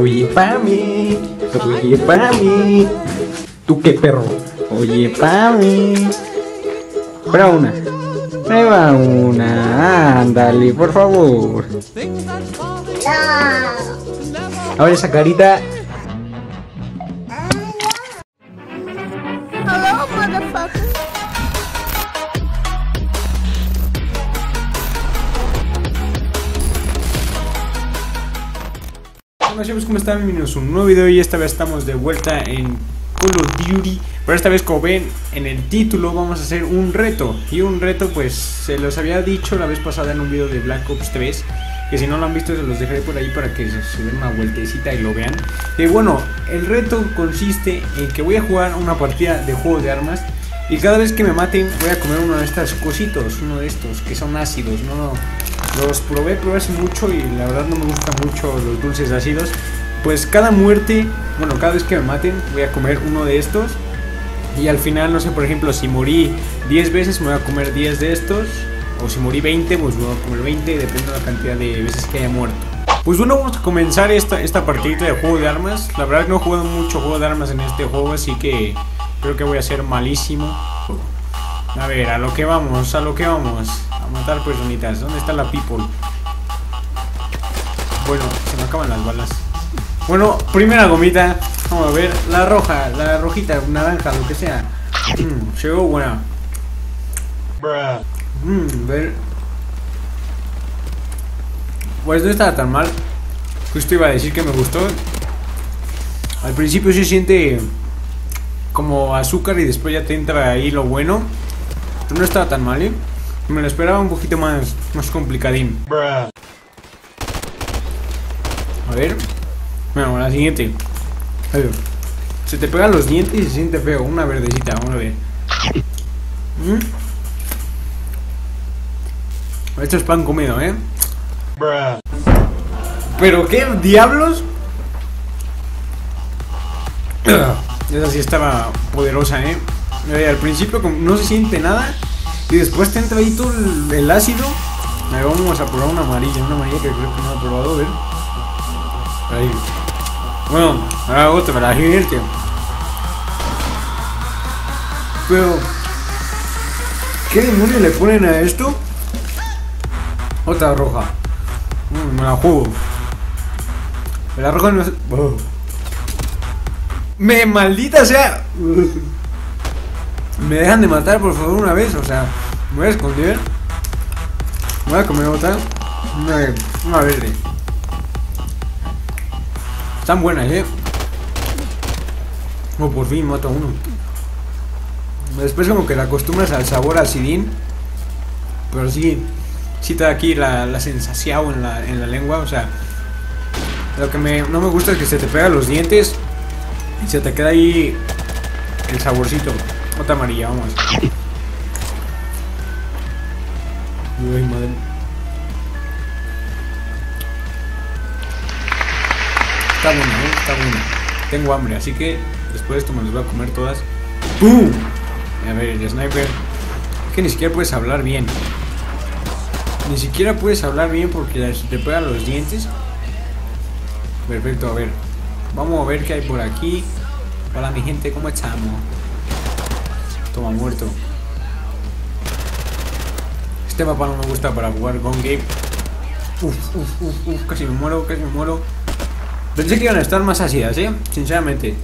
Oye, Pami. Oye, Pami. ¿Tú qué perro? Oye, Pami. Prueba una. Prueba una. Ándale, por favor. Ahora esa carita. Hola chicos, ¿cómo están? Bienvenidos a un nuevo video y esta vez estamos de vuelta en Call of Duty Pero esta vez como ven en el título vamos a hacer un reto. Y un reto pues se los había dicho la vez pasada en un video de Black Ops 3 Que si no lo han visto se los dejaré por ahí para que se, den una vueltecita y lo vean. Que bueno, el reto consiste en que voy a jugar una partida de juego de armas y cada vez que me maten voy a comer uno de estos cositos, uno de estos que son ácidos, no, los probé, probé hace mucho y la verdad no me gustan mucho los dulces ácidos. Pues cada muerte, bueno, cada vez que me maten voy a comer uno de estos. Y al final, no sé, por ejemplo, si morí 10 veces me voy a comer 10 de estos. O si morí 20, pues me voy a comer 20, depende de la cantidad de veces que haya muerto. Pues bueno, vamos a comenzar esta, esta partidita de juego de armas. La verdad no he jugado mucho juego de armas en este juego, así que creo que voy a ser malísimo. A ver, a lo que vamos, a lo que vamos. A matar personitas. ¿Dónde está la people? Bueno, se me acaban las balas. Bueno, primera gomita. Vamos a ver. La roja, la rojita, naranja, lo que sea. Mm, llegó buena. Mm, ver. Pues no estaba tan mal. Justo iba a decir que me gustó. Al principio se siente como azúcar y después ya te entra ahí lo bueno. No estaba tan mal, ¿eh? Me lo esperaba un poquito más, más complicadín. A ver. Bueno, la siguiente. A ver. Se te pegan los dientes y se siente feo. Una verdecita, vamos a ver. ¿Mm? Esto es pan comido, ¿eh? ¿Pero qué diablos? Esa sí estaba poderosa, ¿eh? Al principio no se siente nada y después te entra ahí todo el, ácido. A ver, vamos a probar una amarilla, una amarilla que creo que no he probado, a ver. Ahí. Bueno, ahora otra, la siguiente. Pero, ¿qué demonios le ponen a esto? Otra roja. Mm, me la juego. La roja no es. Oh. Me maldita sea. Me dejan de matar por favor una vez, o sea, me voy a esconder. Me voy a comer otra. Una, una verde. Están buenas, eh. Oh, por fin mato a uno. Después como que la acostumbras al sabor acidín. Pero sí, sí te da aquí la, la sensación en la, en la lengua, o sea. Lo que me, no me gusta es que se te pega los dientes y se te queda ahí el saborcito. Otra amarilla, vamos. Uy, madre. Está buena, ¿eh? Está buena. Tengo hambre, así que después de esto me las voy a comer todas. ¡Pum! A ver, el sniper. Es que ni siquiera puedes hablar bien. Ni siquiera puedes hablar bien porque te pegan los dientes. Perfecto, a ver. Vamos a ver qué hay por aquí. Hola mi gente, ¿cómo estamos? Toma muerto. Este mapa no me gusta para jugar Gone Game. Uf, uf, uf, uf, casi me muero, casi me muero. Pensé que iban a estar más ácidas, eh. Sinceramente.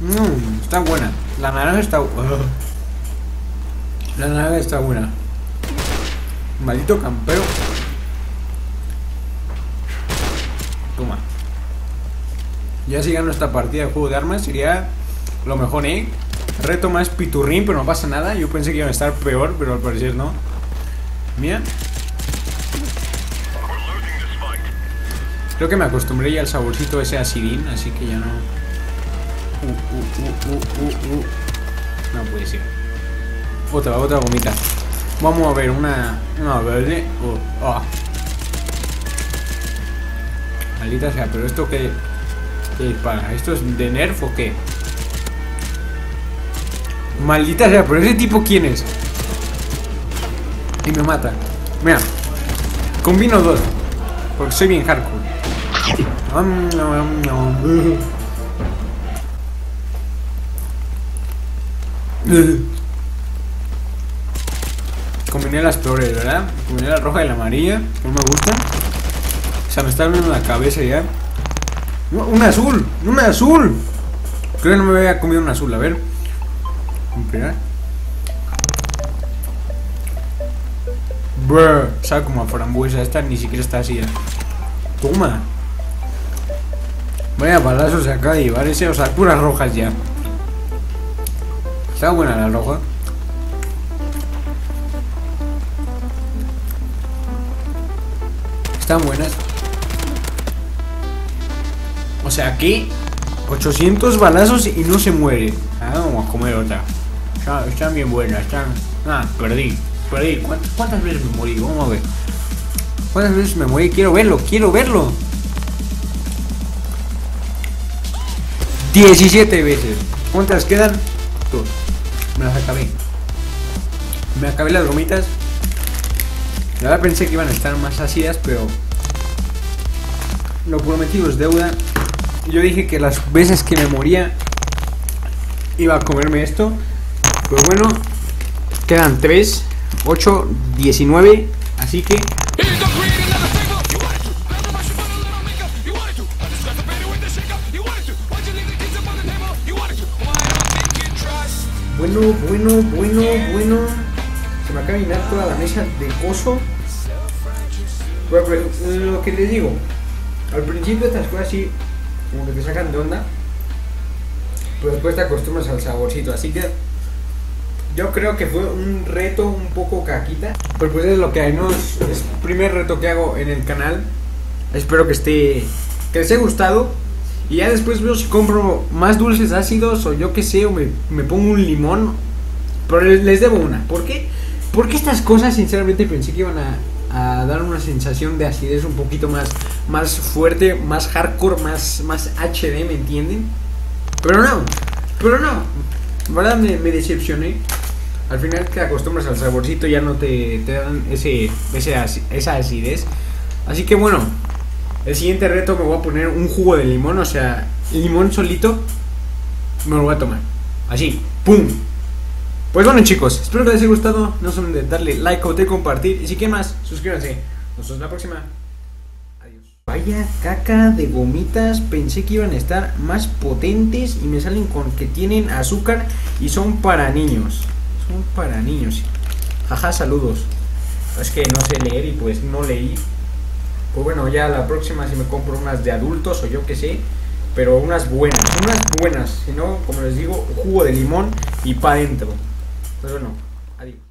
Mmm, está buena. La naranja está. La naranja está buena. Maldito campero. Toma. Ya si gano esta partida de juego de armas sería lo mejor, ¿eh? Reto más piturrín, pero no pasa nada. Yo pensé que iban a estar peor, pero al parecer no. Mira. Creo que me acostumbré ya al saborcito ese acidín, así que ya no... Uh, uh, uh, uh, uh. No puede ser. Otra, otra gomita. Vamos a ver, una... Una verde. Oh, oh. Maldita sea, pero esto que... ¿Qué dispara? ¿Esto es de nerf o qué? Maldita sea, pero ese tipo quién es? Y me mata. Mira. Combino dos. Porque soy bien hardcore. Combiné las torres, ¿verdad? Combiné la roja y la amarilla, no me gusta. O sea, me está abriendo la cabeza ya. Un azul, un azul. Creo que no me había comido un azul, a ver. Comprar. Brr, sabe como a frambuesa, esta ni siquiera está así. Toma. Vaya balazos se acaba de llevar ese, o sea, puras rojas ya. Está buena la roja. Están buenas. O sea, aquí 800 balazos y no se muere. Ah, vamos a comer otra. Están, bien buenas, están... Ah, perdí, perdí. ¿Cuántas, veces me morí? Vamos a ver. ¿Cuántas veces me morí? Quiero verlo, quiero verlo. 17 veces. ¿Cuántas quedan? Dos. Me las acabé. Me acabé las gomitas. La pensé que iban a estar más ácidas, pero lo prometido es deuda. Yo dije que las veces que me moría iba a comerme esto. Pero bueno, quedan 3, 8, 19. Así que Bueno, bueno, bueno, bueno. Se me acaba de llenar toda la mesa de coso. Pero, pero, lo que les digo, al principio estas cosas sí, como que te sacan de onda. Pero después te acostumbras al saborcito. Así que yo creo que fue un reto un poco caquita. Pero pues es lo que hay, ¿no? Es el primer reto que hago en el canal. Espero que esté. que les haya gustado. Y ya después veo si compro más dulces ácidos o yo qué sé, o me, me pongo un limón. Pero les, les, debo una. ¿Por qué? Porque estas cosas sinceramente pensé que iban a, a, dar una sensación de acidez un poquito más, más fuerte, más hardcore, más, más HD, ¿me entienden? Pero no, pero no. verdad me, me decepcioné. Al final te acostumbras al saborcito, ya no te, te dan ese, ese, esa acidez. Así que bueno, el siguiente reto me voy a poner un jugo de limón, o sea, limón solito, me lo voy a tomar. Así, ¡pum! Pues bueno chicos, espero que les haya gustado, no se olviden de darle like o compartir y si quieren más, suscríbanse. Nos vemos la próxima. Adiós. Vaya caca de gomitas, pensé que iban a estar más potentes y me salen con que tienen azúcar y son para niños. Son para niños. Jaja, saludos. Es que no sé leer y pues no leí. Pues bueno, ya la próxima si me compro unas de adultos o yo qué sé. Pero unas buenas, unas buenas. Si no, como les digo, jugo de limón y pa' adentro. Pues bueno, adiós.